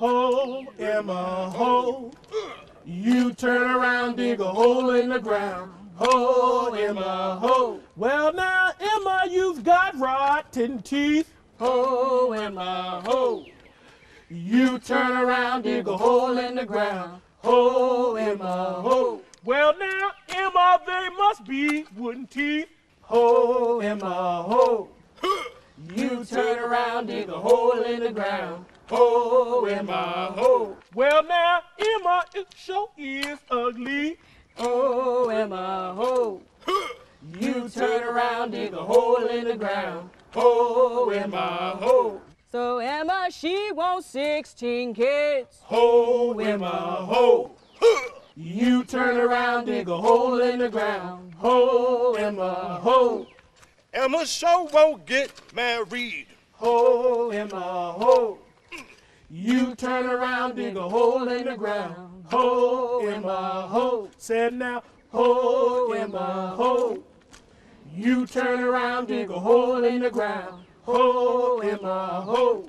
Ho, Emma, ho. You turn around, dig a hole in the ground. Ho, Emma, ho. Well, now, Emma, you've got rotten teeth. Ho, Emma, ho. You turn around, dig a hole in the ground. Ho, Emma, ho. Well, now, Emma, they must be wooden teeth. Ho, Emma, ho. You turn around, dig a hole in the ground. Ho, Emma, ho. Well, now, Emma, it sure is ugly. Ho, Emma, ho. You turn around, dig a hole in the ground. Ho, Emma, ho. So Emma, she wants 16 kids. Ho, Emma, ho. You turn around, dig a hole in the ground. Ho, Emma, ho. Emma sure won't get married. Ho, Emma, ho. You turn around, dig a hole in the ground. Hole in my ho. Said now, hole in my ho. You turn around, dig a hole in the ground. Hole in my ho.